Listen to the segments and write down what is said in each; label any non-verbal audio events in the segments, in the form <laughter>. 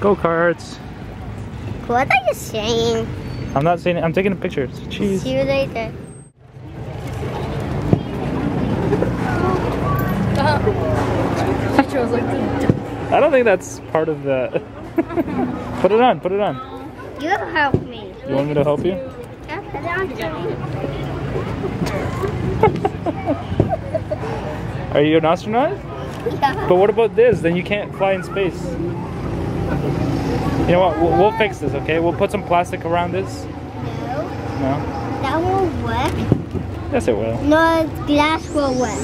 Go-karts. What are you saying? I'm not saying it. I'm taking a picture. Cheese. See you later. I don't think that's part of the... <laughs> put it on. Put it on. You help me. You want me to help you? Yeah, put it on. <laughs> Are you an astronaut? Yeah. But what about this? Then you can't fly in space. You know what? We'll, we'll fix this, okay? We'll put some plastic around this. No, No? that won't work. Yes, it will. No, glass will work.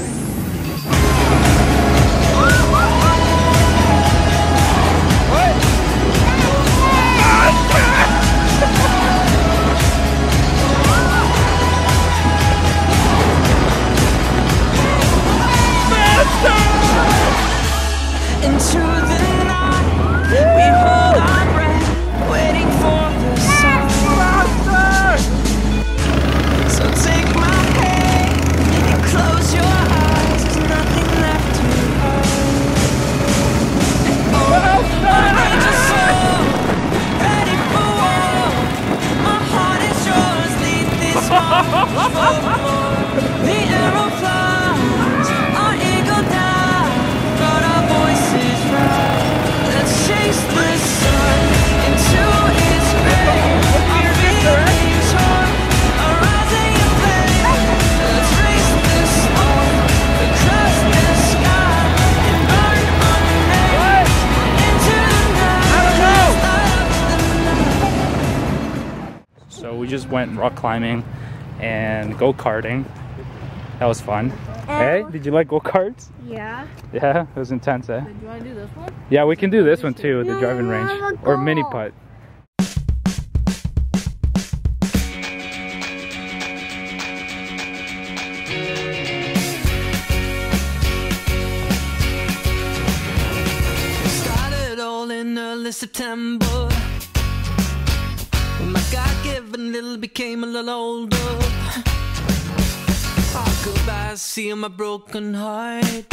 Into the So we just went rock climbing and go-karting. That was fun. Hey, did you like go-karts? Yeah. Yeah, it was intense, eh? Do you want to do this one? Yeah, we can do this one too, the No, driving range. Or mini putt. Started all in early September. When my God-given little became a little older. Oh, goodbye, see my broken heart.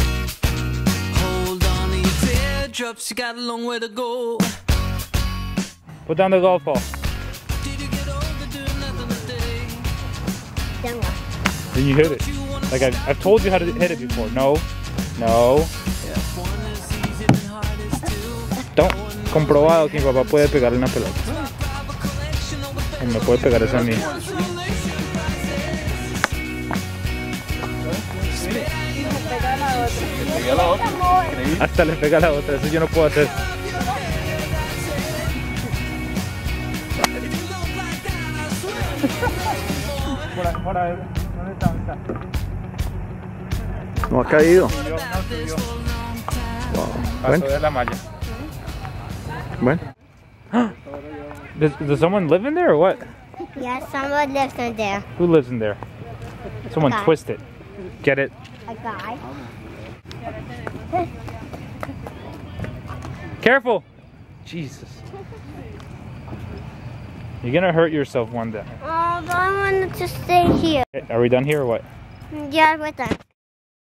Hold on to your teardrops, you got a long way to go. Put down the golf ball. Did you get older doing nothing today? Then you hit it. Like I've, I've told you how to hit it before. No, no. One is easy and hard is two. Don't. Comprobado que mi papá puede pegarle una pelota. O me puede pegar esa Hasta le pega la otra, eso yo no puedo hacer. Por ahí, por ahí. ¿Dónde está? ¿Dónde está? No ha caído. Subió, no subió. Wow. Pasó Bueno, de la malla. bueno. Does, does someone live in there or what? Yeah, someone lives in there. Who lives in there? Someone twist it. Get it? A guy. Careful! Jesus. You're gonna hurt yourself one day. Oh, I wanted to stay here. Are we done here or what? Yeah, we're done.